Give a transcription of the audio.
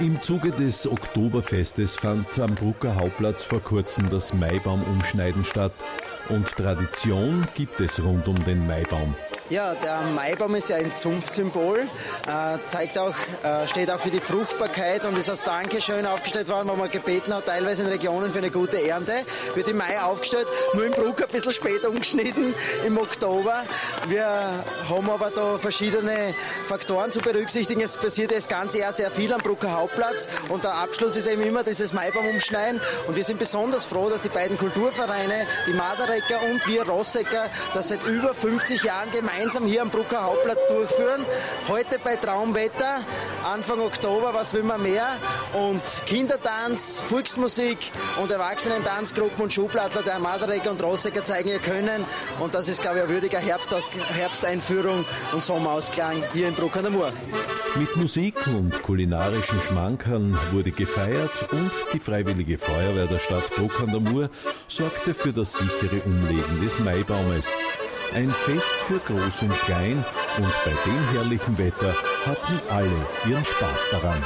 Im Zuge des Oktoberfestes fand am Brucker Hauptplatz vor kurzem das Maibaumumschneiden statt. Und Tradition gibt es rund um den Maibaum. Ja, der Maibaum ist ja ein Zunftsymbol, äh, zeigt auch, äh, steht auch für die Fruchtbarkeit und ist als Dankeschön aufgestellt worden, wo man gebeten hat, teilweise in Regionen für eine gute Ernte. Wird im Mai aufgestellt, nur im Bruck ein bisschen später umgeschnitten, im Oktober. Wir haben aber da verschiedene Faktoren zu berücksichtigen. Es passiert das ganze Jahr sehr viel am Brucker Hauptplatz und der Abschluss ist eben immer dieses Maibaum umschneiden und wir sind besonders froh, dass die beiden Kulturvereine, die Maderecker und wir Rossecker, das seit über 50 Jahren gemeinsam gemeinsam hier am Brucker Hauptplatz durchführen. Heute bei Traumwetter, Anfang Oktober, was will man mehr? Und Kindertanz, Volksmusik und Erwachsenentanzgruppen und Schublattler der Maderecker und Rossecker zeigen ihr Können. Und das ist, glaube ich, eine würdige Herbstaus Herbsteinführung und Sommerausklang hier in Bruck der Mur. Mit Musik und kulinarischen Schmankern wurde gefeiert und die Freiwillige Feuerwehr der Stadt Bruck an der Mur sorgte für das sichere Umlegen des Maibaumes. Ein Fest für Groß und Klein und bei dem herrlichen Wetter hatten alle ihren Spaß daran.